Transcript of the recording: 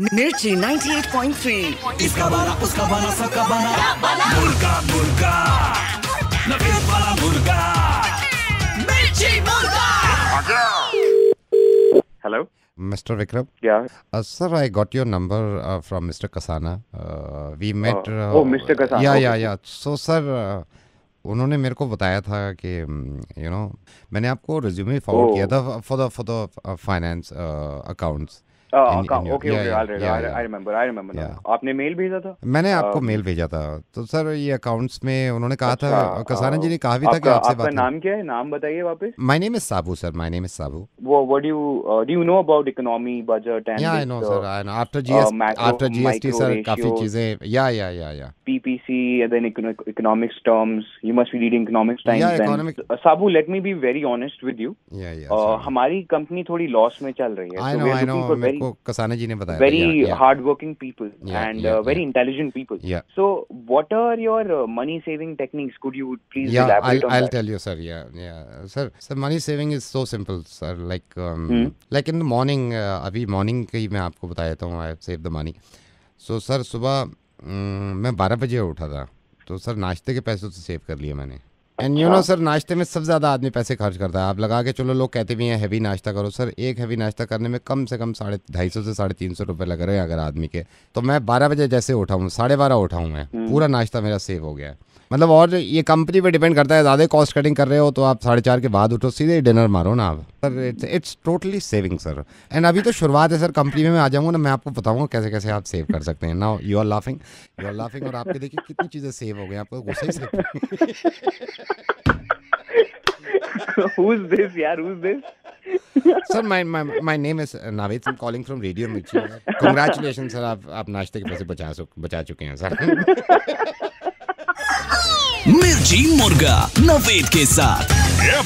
मिर्ची 98.3 इसका बना उसका बना सबका बना मुर्गा मुर्गा नफीस वाला मुर्गा मिर्ची मुर्गा Hello? Mr. Vikram? Yeah. Uh, sir, I got your number uh, from Mr. Kasana. Uh, we met. Oh. uh, Oh, Mr. Kasana. Yeah, yeah, yeah. So, sir, uh, उन्होंने मेरे को बताया था कि यू नो मैंने आपको रिज्यूमे फॉरवर्ड Oh. किया था for the for the finance accounts Sabu sir be very honest with you हमारी कंपनी थोड़ी लॉस में चल रही है आपको कसाना जी ने बताया very hard working people and very intelligent people so what are your money saving techniques could you please yeah I tell you sir yeah yeah sir sir money saving is so simple sir like like in the morning अभी morning की मैं आपको बता देता हूँ I save the money so sir सुबह mm, मैं 12 बजे उठा था। तो सर नाश्ते के पैसे तो सेव कर लिए मैंने। एंड यू नो सर नाश्ते में सबसे ज़्यादा आदमी पैसे खर्च करता है। आप लगा के चलो लोग कहते भी हैं हैवी नाश्ता करो। सर एक हैवी नाश्ता करने में कम से कम साढ़े ढाई सौ से साढ़े तीन सौ रुपये लग रहे हैं अगर आदमी के। तो मैं बारह बजे जैसे उठा हूँ साढ़े बारह उठा हूँ मैं पूरा नाश्ता मेरा सेव हो गया है। मतलब और ये कंपनी पे डिपेंड करता है ज़्यादा कॉस्ट कटिंग कर रहे हो तो आप साढ़े चार के बाद उठो सीधे डिनर मारो ना आप। Sir it's it's totally saving sir and अभी तो शुरुआत है सर कंपनी में मैं आ जाऊँगा ना मैं आपको बताऊँगा कैसे कैसे आप सेव कर सकते हैं। Now you are laughing you are laughing और आपके देखिए कितनी चीज़ें सेव हो गई आपको गुस्से ही से? Sir my my my name is Naved I'm calling from radio Mirchi congratulation sir आप आप नाश्ते के पैसे बचा बचा चुके हैं सर मिर्ची मुर्गा नवेद के साथ। ये